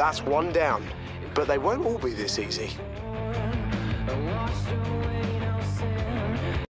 That's one down. But they won't all be this easy.